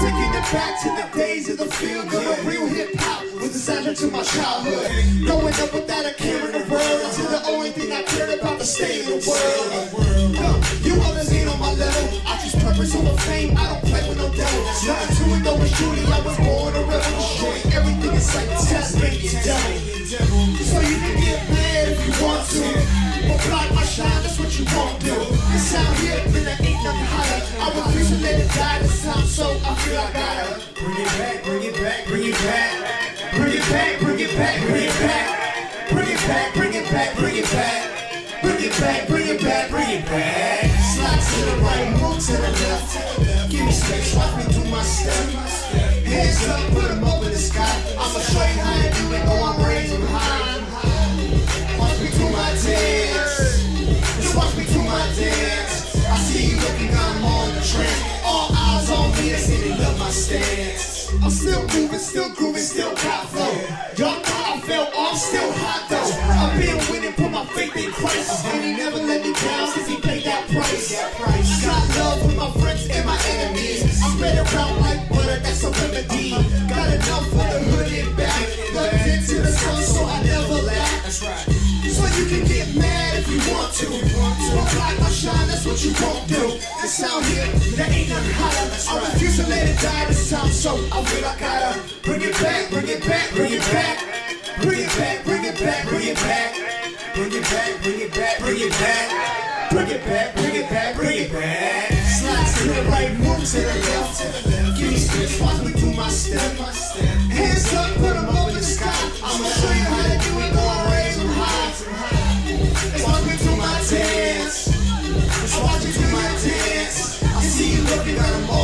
Taking it back to the days of the field. Girl, real hip hop was the soundtrack to my childhood. Growing up without a care in the world. Until the only thing I cared about the staying of the world. Yo, you others ain't on my level. I choose purpose over fame. I don't play with no devil. Nothing to it though, it's truly I was born a rebel. Destroy everything in sight. Test me, devil. So you can get mad if you want to. But block my shine, that's what you won't do. It sound hip, then there so I feel I gotta bring it back, bring it back, bring it back. Bring it back, bring it back, bring it back. Bring it back, bring it back, bring it back. Bring it back, bring it back, bring it back. Slide to the right, move to the left. Give me space, watch me do my step. Hands up, put them up in the sky. My stance. I'm still moving, still grooving, still got flow. Y'all thought I fell off, still hot though. I've been winning, put my faith in Christ. And he never let me down since he paid that price. I got love with my friends and my enemies. I spread around like butter, that's a remedy. Got enough for the hood and back. Plugged into the sun, so I never lack. That's right. So you can get mad if you want to. But block my shine, that's what you won't do. This out here, that ain't nothing hotter. Time, so I feel I gotta bring it back, bring it back, bring it back. Bring it back, bring it back, bring it back. Bring it back, bring it back, bring it back. Bring it back, bring it back, bring it back. Slide to the right, move to the left. Give me space, watch me do my step. Hands up, put them up in the sky. I'ma show you how to do it, go and raise them high. Watch me do my dance. Watch me do my dance. I see you looking at them all